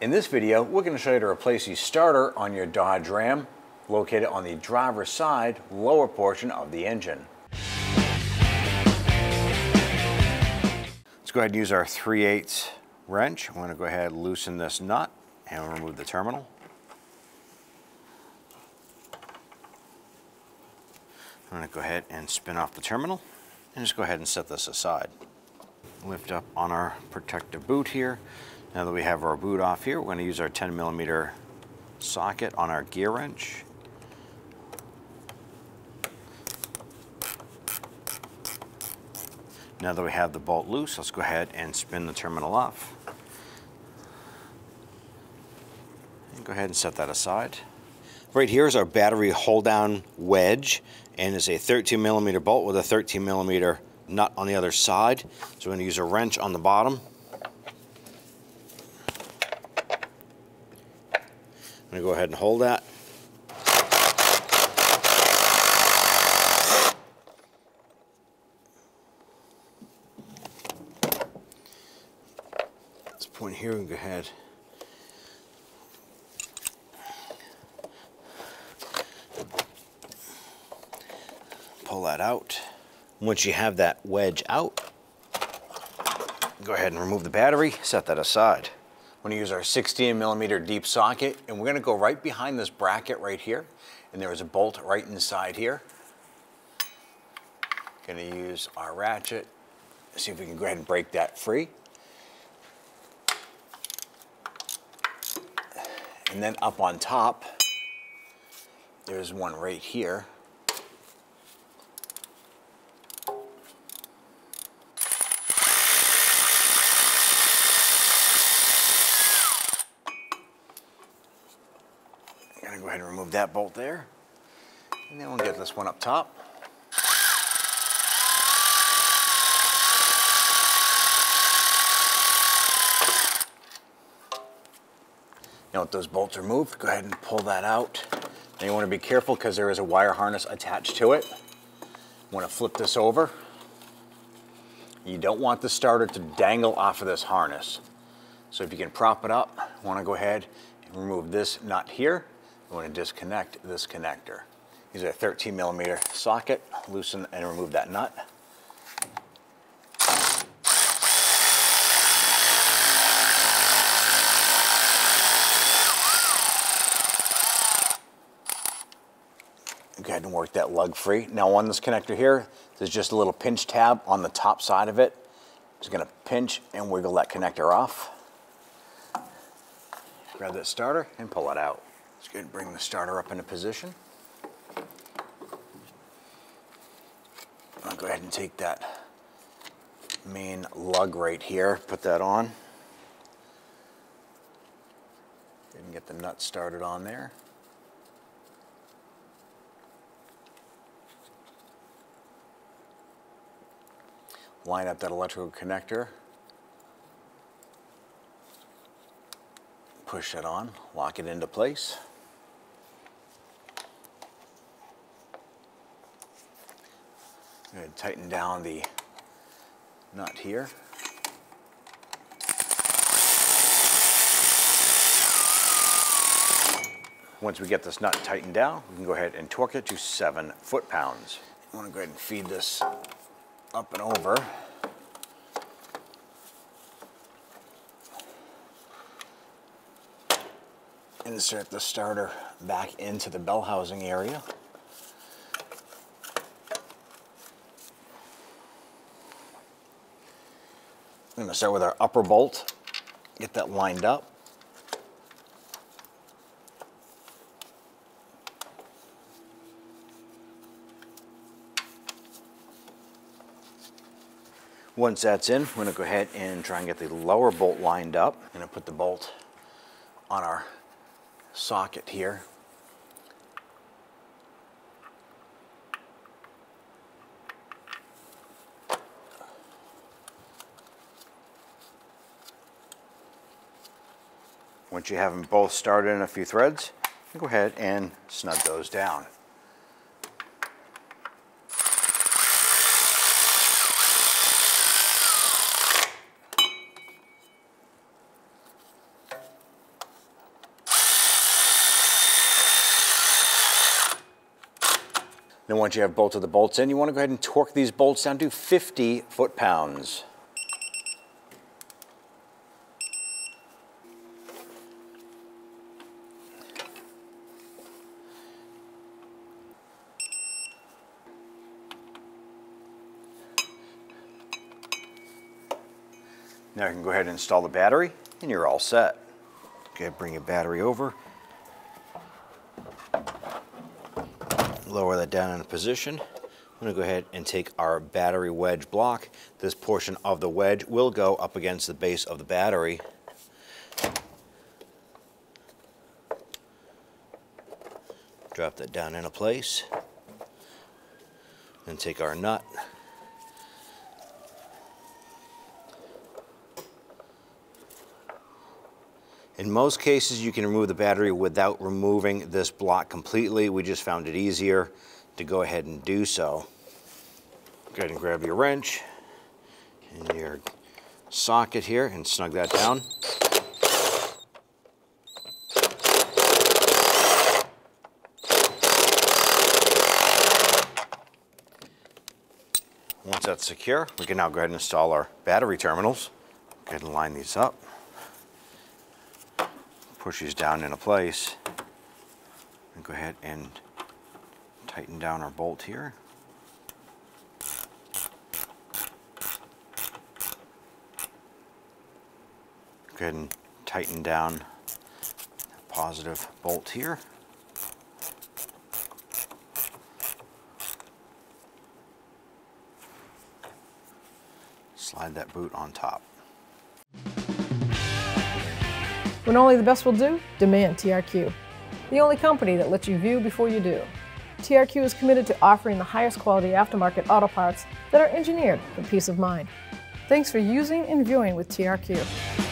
In this video, we're going to show you to replace the starter on your Dodge Ram located on the driver's side lower portion of the engine. Let's go ahead and use our 3 8 wrench. I'm going to go ahead and loosen this nut and remove the terminal. I'm going to go ahead and spin off the terminal and just go ahead and set this aside. Lift up on our protective boot here. Now that we have our boot off here, we're going to use our 10 millimeter socket on our gear wrench. Now that we have the bolt loose, let's go ahead and spin the terminal off. And go ahead and set that aside. Right here is our battery hold down wedge and it's a 13 millimeter bolt with a 13 millimeter nut on the other side. So we're going to use a wrench on the bottom. I'm going to go ahead and hold that. At this point here, we can go ahead pull that out. Once you have that wedge out, go ahead and remove the battery, set that aside. We're gonna use our 16 millimeter deep socket and we're gonna go right behind this bracket right here. And there is a bolt right inside here. Gonna use our ratchet, see if we can go ahead and break that free. And then up on top, there's one right here. Ahead and remove that bolt there. And then we'll get this one up top. Now with those bolts are removed, go ahead and pull that out. Now you want to be careful because there is a wire harness attached to it. You want to flip this over. You don't want the starter to dangle off of this harness. So if you can prop it up, want to go ahead and remove this nut here. You want to disconnect this connector. Use a 13 millimeter socket, loosen and remove that nut. Go ahead and work that lug free. Now on this connector here, there's just a little pinch tab on the top side of it. Just gonna pinch and wiggle that connector off. Grab that starter and pull it out. Let's go ahead and bring the starter up into position. I'll go ahead and take that main lug right here, put that on. And get the nut started on there. Line up that electrical connector. Push it on, lock it into place. Go ahead and tighten down the nut here. Once we get this nut tightened down, we can go ahead and torque it to seven foot-pounds. I want to go ahead and feed this up and over. Insert the starter back into the bell housing area. Going to start with our upper bolt, get that lined up. Once that's in, we're to go ahead and try and get the lower bolt lined up. I'm to put the bolt on our socket here. Once you have them both started in a few threads, go ahead and snug those down. Then once you have bolted the bolts in, you want to go ahead and torque these bolts down to 50 foot-pounds. Now I can go ahead and install the battery and you're all set. Okay, bring your battery over. Lower that down in a position. I'm gonna go ahead and take our battery wedge block. This portion of the wedge will go up against the base of the battery. Drop that down into place. Then take our nut In most cases, you can remove the battery without removing this block completely. We just found it easier to go ahead and do so. Go ahead and grab your wrench and your socket here and snug that down. Once that's secure, we can now go ahead and install our battery terminals. Go ahead and line these up push these down into place. And go ahead and tighten down our bolt here. Go ahead and tighten down the positive bolt here. Slide that boot on top. When only the best will do, demand TRQ. The only company that lets you view before you do. TRQ is committed to offering the highest quality aftermarket auto parts that are engineered for peace of mind. Thanks for using and viewing with TRQ.